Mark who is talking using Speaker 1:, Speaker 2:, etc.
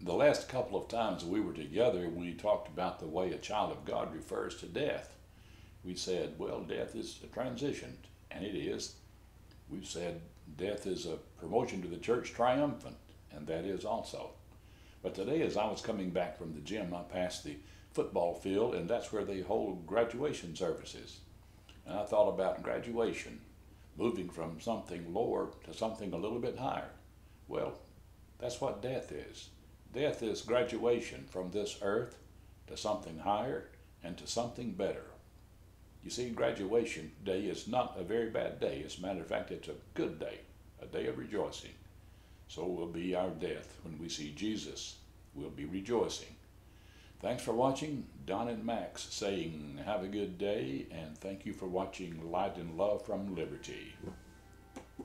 Speaker 1: the last couple of times we were together, we talked about the way a child of God refers to death. We said, well, death is a transition, and it is. We've said death is a promotion to the church triumphant, and that is also. But today, as I was coming back from the gym, I passed the football field, and that's where they hold graduation services. And I thought about graduation, moving from something lower to something a little bit higher. Well, that's what death is. Death is graduation from this earth to something higher and to something better. You see, graduation day is not a very bad day. As a matter of fact, it's a good day, a day of rejoicing. So will be our death when we see Jesus. We'll be rejoicing. Thanks for watching. Don and Max saying have a good day and thank you for watching Light and Love from Liberty.